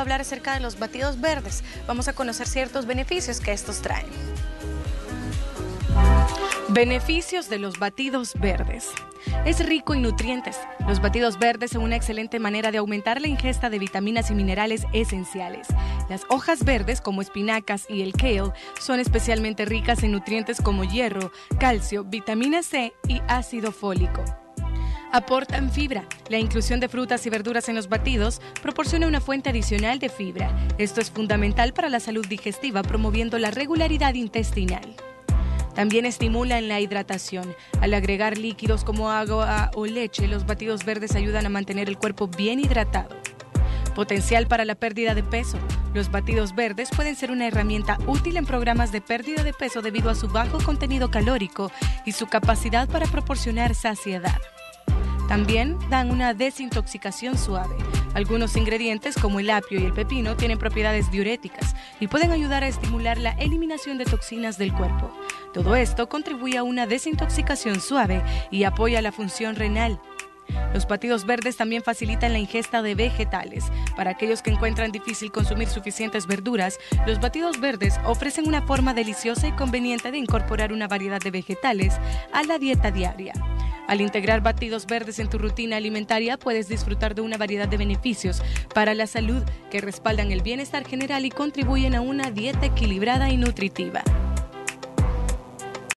hablar acerca de los batidos verdes. Vamos a conocer ciertos beneficios que estos traen. Beneficios de los batidos verdes. Es rico en nutrientes. Los batidos verdes son una excelente manera de aumentar la ingesta de vitaminas y minerales esenciales. Las hojas verdes como espinacas y el kale son especialmente ricas en nutrientes como hierro, calcio, vitamina C y ácido fólico. Aportan fibra. La inclusión de frutas y verduras en los batidos proporciona una fuente adicional de fibra. Esto es fundamental para la salud digestiva, promoviendo la regularidad intestinal. También estimulan la hidratación. Al agregar líquidos como agua o leche, los batidos verdes ayudan a mantener el cuerpo bien hidratado. Potencial para la pérdida de peso. Los batidos verdes pueden ser una herramienta útil en programas de pérdida de peso debido a su bajo contenido calórico y su capacidad para proporcionar saciedad. También dan una desintoxicación suave. Algunos ingredientes como el apio y el pepino tienen propiedades diuréticas y pueden ayudar a estimular la eliminación de toxinas del cuerpo. Todo esto contribuye a una desintoxicación suave y apoya la función renal. Los batidos verdes también facilitan la ingesta de vegetales. Para aquellos que encuentran difícil consumir suficientes verduras, los batidos verdes ofrecen una forma deliciosa y conveniente de incorporar una variedad de vegetales a la dieta diaria. Al integrar batidos verdes en tu rutina alimentaria, puedes disfrutar de una variedad de beneficios para la salud que respaldan el bienestar general y contribuyen a una dieta equilibrada y nutritiva.